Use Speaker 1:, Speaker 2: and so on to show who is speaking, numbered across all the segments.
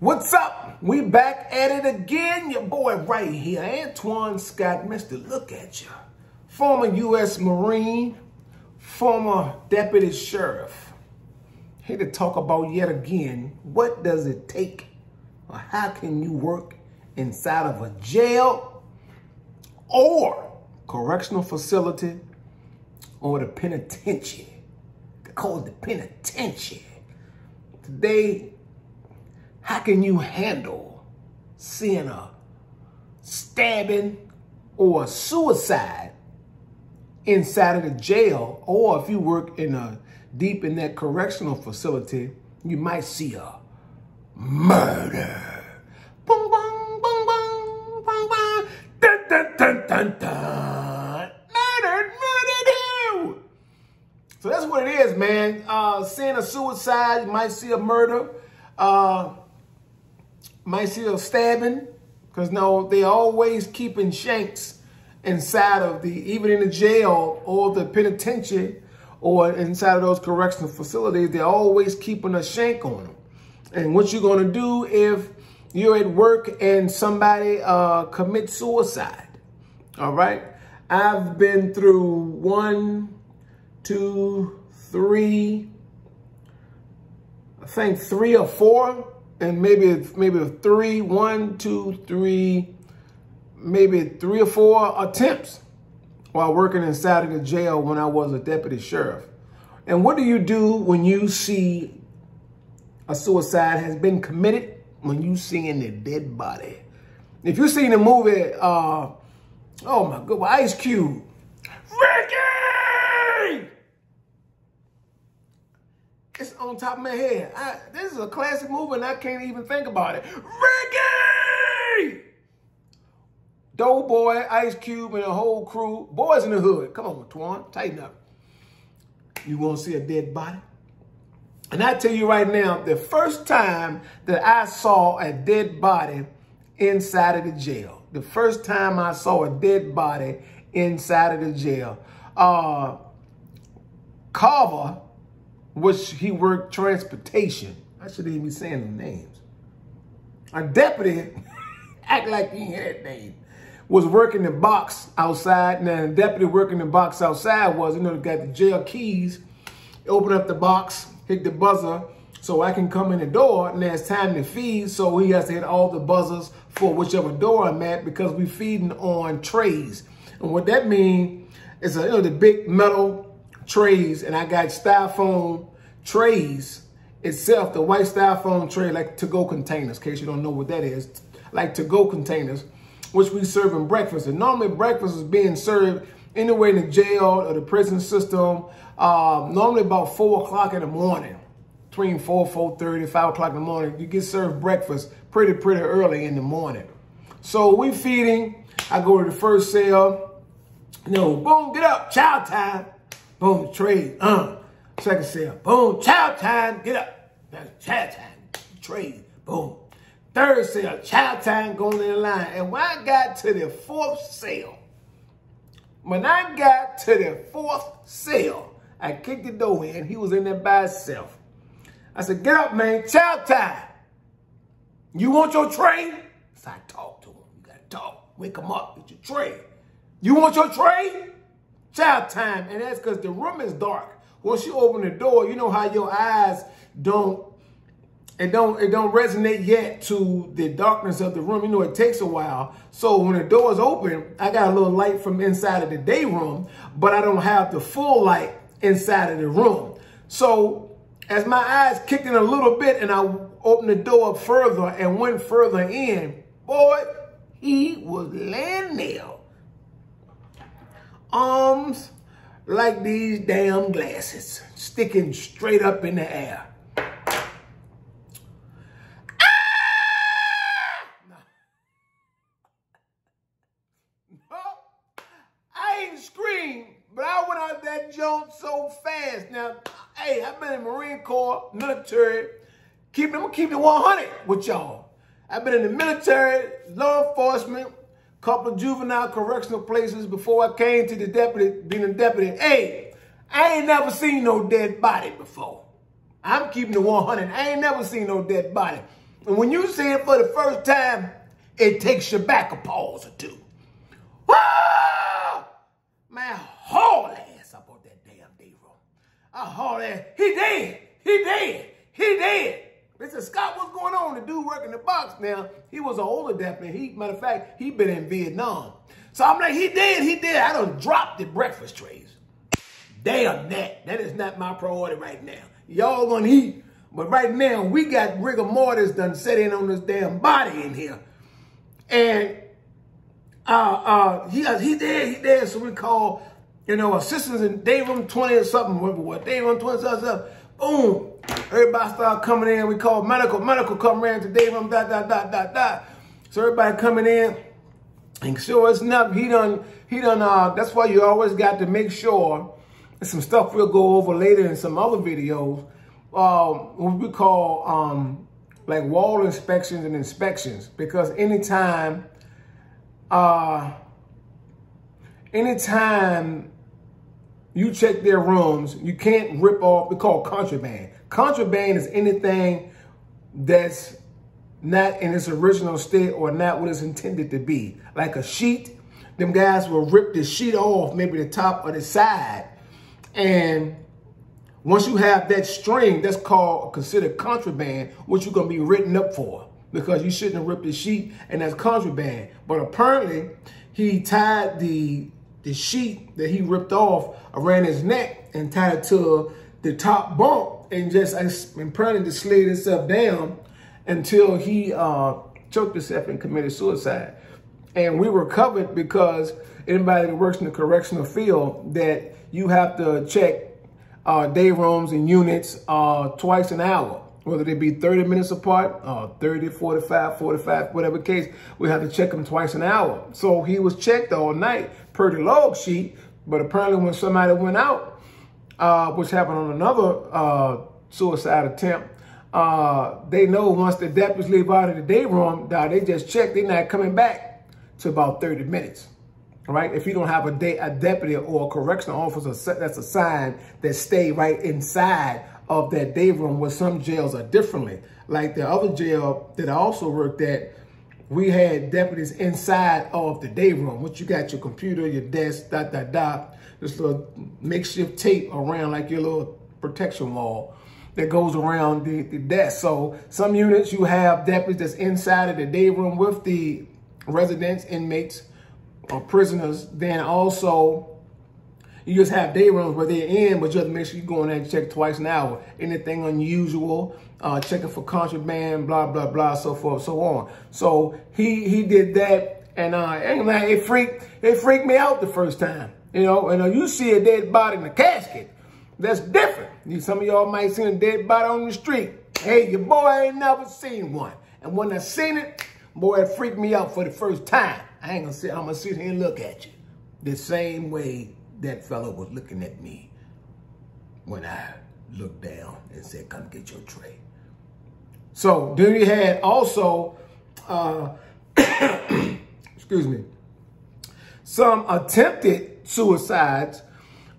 Speaker 1: What's up? We back at it again. Your boy right here, Antoine Scott, Mr. Look at you. Former U.S. Marine, former deputy sheriff. Here to talk about yet again, what does it take or how can you work inside of a jail or correctional facility or the penitentiary. They call it the penitentiary. Today, how can you handle seeing a stabbing or a suicide inside of the jail? Or if you work in a deep in that correctional facility, you might see a murder. Boom, boom, boom, boom, boom, boom. Dun, dun, dun, dun, dun. Murdered, murdered you. So that's what it is, man. Uh, seeing a suicide, you might see a murder. Uh, might see a stabbing, because no, they always keeping shanks inside of the, even in the jail or the penitentiary or inside of those correctional facilities, they're always keeping a shank on them. And what you're going to do if you're at work and somebody uh, commits suicide, all right? I've been through one, two, three, I think three or four and maybe maybe three, one, two, three, maybe three or four attempts while working inside of the jail when I was a deputy sheriff. And what do you do when you see a suicide has been committed? When you see the dead body. If you've seen the movie, uh, oh my God, Ice Cube, Ricky! It's on top of my head. I, this is a classic movie and I can't even think about it. Ricky! Doughboy, Ice Cube, and the whole crew. Boyz n the Hood. Come on, Twan, tighten up. You want to see a dead body? And I tell you right now, the first time that I saw a dead body inside of the jail, the first time I saw a dead body inside of the jail, uh, Carver, which he worked transportation. I shouldn't even be saying the names. A deputy, act like he had name, was working the box outside. Now, the deputy working the box outside was, you know, got the jail keys, open up the box, hit the buzzer so I can come in the door and there's time to feed. So he has to hit all the buzzers for whichever door I'm at because we're feeding on trays. And what that means is, a, you know, the big metal trays and I got styrofoam trays itself, the white styrofoam tray, like to-go containers, in case you don't know what that is, like to-go containers, which we serve in breakfast. And normally breakfast is being served anywhere in the jail or the prison system, uh, normally about 4 o'clock in the morning, between 4, 4.30, 5 o'clock in the morning. You get served breakfast pretty, pretty early in the morning. So we feeding. I go to the first cell. Know, boom, get up, chow time. Boom, trade, uh. Second sale. boom, chow time, get up. That's chow time, trade, boom. Third sale, chow time, going in line. And when I got to the fourth sale, when I got to the fourth sale, I kicked the door in. He was in there by himself. I said, get up, man. Chow time. You want your tray? So I talked to him. You got to talk. Wake him up. Get your tray. You want your tray? Chow time. And that's because the room is dark. Once you open the door, you know how your eyes don't it don't it don't resonate yet to the darkness of the room. You know, it takes a while. So when the door is open, I got a little light from inside of the day room, but I don't have the full light inside of the room. So as my eyes kicked in a little bit and I opened the door up further and went further in, boy, he was laying there. Arms like these damn glasses, sticking straight up in the air. Ah! I ain't scream, but I went out that joint so fast. Now, hey, I've been in Marine Corps, military. Keep, I'm gonna keep it 100 with y'all. I've been in the military, law enforcement, couple of juvenile correctional places before I came to the deputy, being a deputy. Hey, I ain't never seen no dead body before. I'm keeping the 100. I ain't never seen no dead body. And when you see it for the first time, it takes you back a pause or two. Whoa! Man, haul ass up on that damn day. I haul ass. He dead. He dead. He dead. They said, Scott, what's going on? The dude working the box now, he was an older deputy. He, matter of fact, he been in Vietnam. So I'm like, he did, he did. I done dropped the breakfast trays. Damn that. That is not my priority right now. Y'all gonna eat. But right now, we got rigor mortis done set in on this damn body in here. And uh, uh, he, uh, he did, he did. So we call, you know, assistants in day room 20 or something, whatever, what, day room 20 or something. Boom. Everybody start coming in. We call medical. Medical come around to day room, dot, dot, dot, dot, dot. So everybody coming in. And sure it's enough, he done, he done, uh, that's why you always got to make sure, some stuff we'll go over later in some other videos, um, what we call, um, like wall inspections and inspections. Because anytime, uh, anytime you check their rooms, you can't rip off, we call contraband. Contraband is anything that's not in its original state or not what it's intended to be. Like a sheet, them guys will rip the sheet off, maybe the top or the side. And once you have that string, that's called considered contraband, which you're going to be written up for because you shouldn't have ripped the sheet and that's contraband. But apparently he tied the the sheet that he ripped off around his neck and tied it to the top bunk and just and apparently just slid himself down until he uh, choked himself and committed suicide. And we were covered because anybody that works in the correctional field that you have to check uh, day rooms and units uh, twice an hour, whether they be 30 minutes apart, uh, 30, 45, 45, whatever case, we have to check them twice an hour. So he was checked all night per the log sheet, but apparently when somebody went out, uh, which happened on another uh, suicide attempt, uh, they know once the deputies leave out of the day room, that they just check, they're not coming back to about 30 minutes. Right? If you don't have a, day, a deputy or a correctional officer that's assigned that stay right inside of that day room where some jails are differently. Like the other jail that I also worked at, we had deputies inside of the day room, which you got your computer, your desk, dot, dot, dot, this little makeshift tape around like your little protection wall that goes around the, the desk. So some units you have deputies that's inside of the day room with the residents, inmates, or prisoners. Then also you just have day rooms where they're in, but you have to make sure you go in there and check twice an hour. Anything unusual, uh, checking for contraband, blah, blah, blah, so forth, so on. So he he did that, and uh, it freaked, it freaked me out the first time. You know, and you see a dead body in the casket. That's different. You, Some of y'all might see a dead body on the street. Hey, your boy ain't never seen one. And when I seen it, boy, it freaked me out for the first time. I ain't gonna sit, I'm gonna sit here and look at you. The same way that fellow was looking at me when I looked down and said, come get your tray. So then we had also, uh, excuse me, some attempted suicides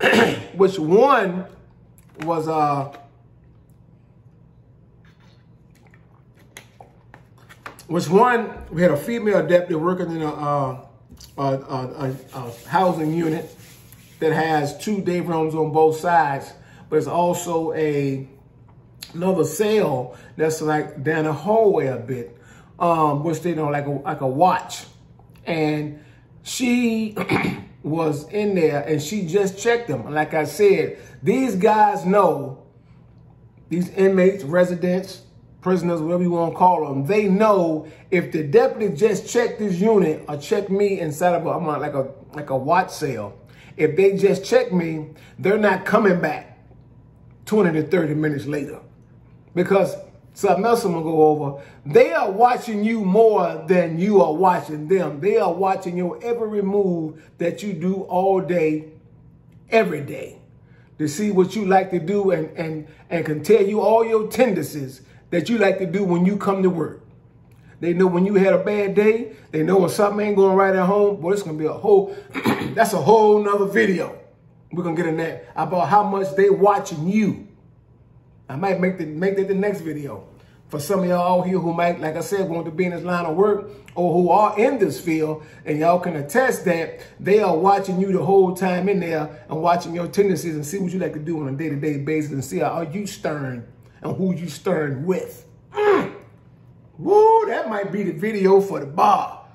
Speaker 1: which one was uh which one we had a female deputy working in a, uh, a, a, a, housing unit that has two day rooms on both sides, but it's also a another cell that's like down the hallway a bit, um, which they know like a, like a watch, and she was in there and she just checked them. Like I said, these guys know, these inmates, residents, prisoners, whatever you want to call them, they know if the deputy just checked this unit or checked me inside of a, I'm like a, like a watch cell, if they just check me, they're not coming back 20 to 30 minutes later. Because something else I'm going to go over. They are watching you more than you are watching them. They are watching your every move that you do all day, every day, to see what you like to do and, and, and can tell you all your tendencies that you like to do when you come to work. They know when you had a bad day. They know when something ain't going right at home. Boy, it's going to be a whole, that's a whole nother video. We're going to get in that about how much they watching you. I might make, the, make that the next video. For some of y'all here who might, like I said, want to be in this line of work or who are in this field, and y'all can attest that they are watching you the whole time in there and watching your tendencies and see what you like to do on a day-to-day -day basis and see how you stern and who you stern with. Mm. Woo, that might be the video for the bar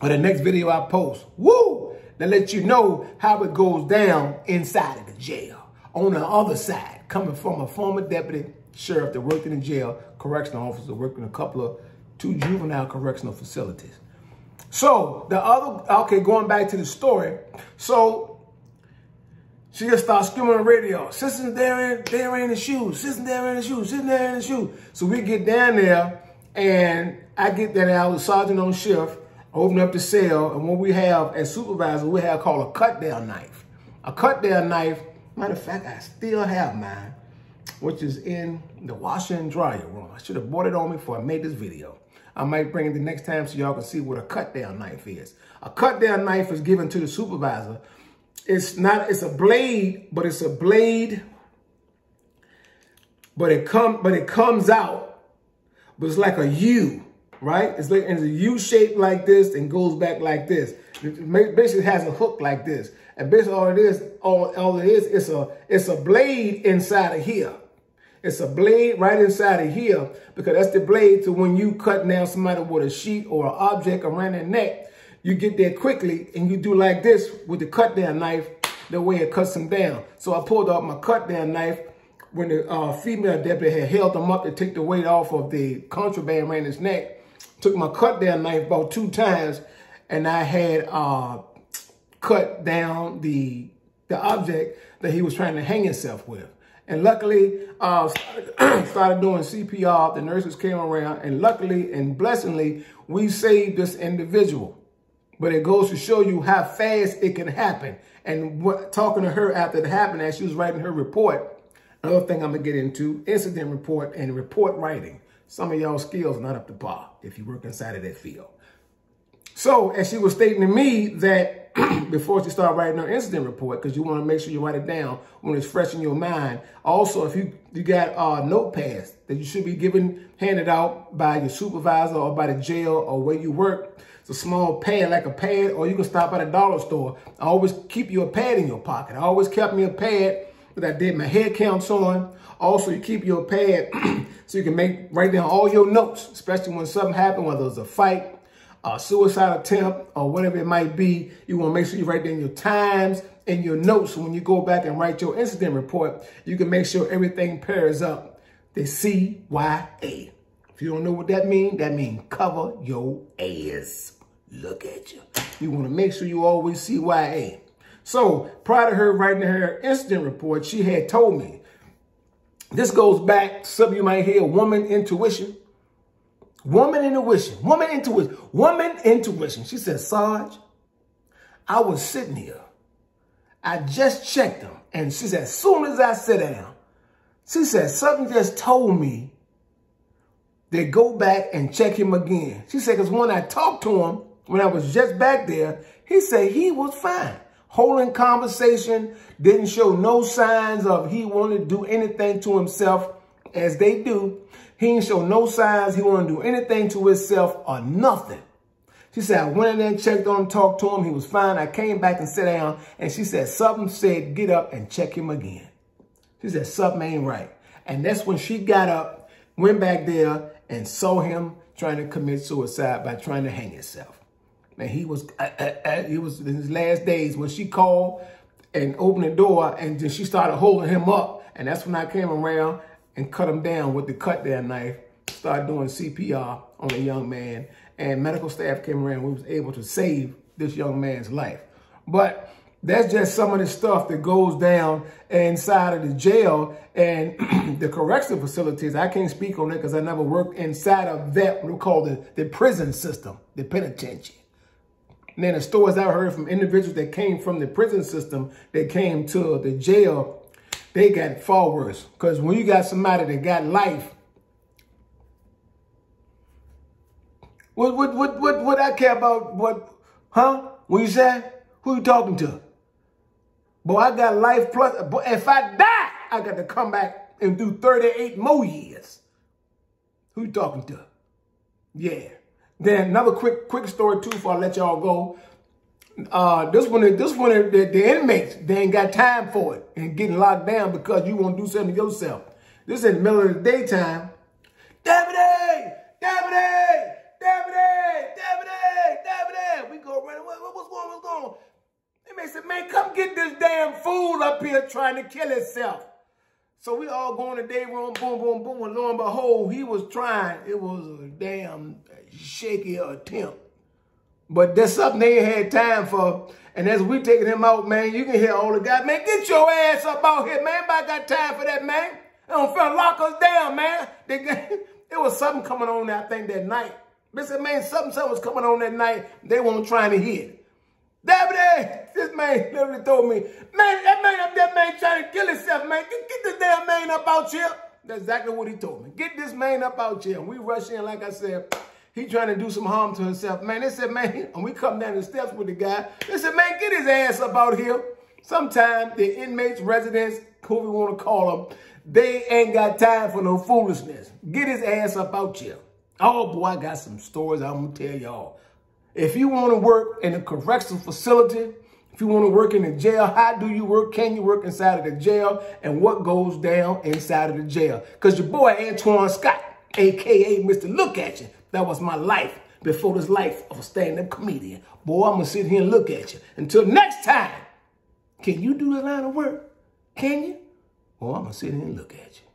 Speaker 1: or the next video I post. Woo, to let you know how it goes down inside of the jail. On the other side, coming from a former deputy sheriff that worked in the jail, correctional officer, working a couple of two juvenile correctional facilities. So the other, okay, going back to the story. So she just starts screaming on the radio, sitting there in, there in the shoes, sitting there in the shoes, sitting there in the shoes. So we get down there and I get there now, the sergeant on shift, open up the cell, and what we have as supervisor, we have called a cut down knife. A cut down knife, matter of fact, I still have mine, which is in the washer and dryer room. I should have bought it on me before I made this video. I might bring it the next time so y'all can see what a cut down knife is. A cut down knife is given to the supervisor. It's not, it's a blade, but it's a blade, but it come, but it comes out, but it's like a U, right? It's like it's a U shape like this and goes back like this. It basically has a hook like this. And basically all it is, all, all it is, it's a, it's a blade inside of here. It's a blade right inside of here because that's the blade to when you cut down somebody with a sheet or an object around their neck, you get there quickly and you do like this with the cut down knife, the way it cuts them down. So I pulled out my cut down knife when the uh, female deputy had held them up to take the weight off of the contraband around his neck. Took my cut down knife about two times and I had uh, cut down the, the object that he was trying to hang himself with. And luckily, uh, started, started doing CPR. The nurses came around, and luckily and blessingly, we saved this individual. But it goes to show you how fast it can happen. And what, talking to her after it happened, as she was writing her report, another thing I'm gonna get into, incident report and report writing. Some of y'all skills not up to par if you work inside of that field. So, as she was stating to me that before she start writing her incident report because you want to make sure you write it down when it's fresh in your mind. Also, if you, you got uh, notepads that you should be given, handed out by your supervisor or by the jail or where you work, it's a small pad like a pad or you can stop at a dollar store. I always keep you a pad in your pocket. I always kept me a pad that I did my head counts on. Also, you keep your pad so you can make write down all your notes, especially when something happened, whether it's a fight, a suicide attempt or whatever it might be, you want to make sure you write down your times and your notes. So when you go back and write your incident report, you can make sure everything pairs up. The CYA. If you don't know what that means, that means cover your ass. Look at you. You want to make sure you always CYA. So prior to her writing her incident report, she had told me, this goes back, some of you might hear woman intuition. Woman intuition, woman intuition, woman intuition. She said, Sarge, I was sitting here. I just checked them. And she said, as soon as I sit down, she said, something just told me they go back and check him again. She said, because when I talked to him, when I was just back there, he said he was fine. Holding conversation, didn't show no signs of he wanted to do anything to himself as they do. He ain't show no signs he want to do anything to himself or nothing. She said, I went in there checked on him, talked to him. He was fine. I came back and sat down. And she said, something said, get up and check him again. She said, something ain't right. And that's when she got up, went back there and saw him trying to commit suicide by trying to hang himself. And he was, uh, uh, uh, he was in his last days when she called and opened the door and then she started holding him up. And that's when I came around and cut him down with the cut down knife, started doing CPR on the young man. And medical staff came around. We was able to save this young man's life. But that's just some of the stuff that goes down inside of the jail and the correctional facilities. I can't speak on it because I never worked inside of that, what we call the, the prison system, the penitentiary. And then the stories I heard from individuals that came from the prison system that came to the jail they got far worse. Because when you got somebody that got life, what what what what what I care about what huh? When you say who you talking to? Boy, I got life plus but if I die, I got to come back and do 38 more years. Who you talking to? Yeah. Then another quick quick story too before I let y'all go. Uh, this one, this one, the, the inmates, they ain't got time for it and getting locked down because you want to do something to yourself. This is in the middle of the daytime. Deputy! Deputy! Deputy! Deputy! Deputy! We go running. What, what's going on? What's going on? Inmate said, man, come get this damn fool up here trying to kill himself. So we all go in the day room, boom, boom, boom, and lo and behold, he was trying. It was a damn shaky attempt. But that's something they had time for. And as we taking him out, man, you can hear all the guys, man, get your ass up out here, man. I got time for that, man. They don't feel lock us down, man. They, it was something coming on, I think, that night. They said, man, something, something was coming on that night. They weren't trying to hear Deputy, this man literally told me, man, that man up there, man, trying to kill himself, man. Get, get this damn man up out here. That's exactly what he told me. Get this man up out here. And we rush in, like I said, he trying to do some harm to himself. Man, they said, man, and we come down the steps with the guy. They said, man, get his ass up out here. Sometimes the inmates, residents, who we want to call them, they ain't got time for no foolishness. Get his ass up out here. Oh, boy, I got some stories I'm going to tell y'all. If you want to work in a correctional facility, if you want to work in a jail, how do you work? Can you work inside of the jail? And what goes down inside of the jail? Because your boy Antoine Scott, a.k.a. Mr. Look At You, that was my life before this life of a stand-up comedian. Boy, I'm going to sit here and look at you. Until next time, can you do the line of work? Can you? Well, I'm going to sit here and look at you.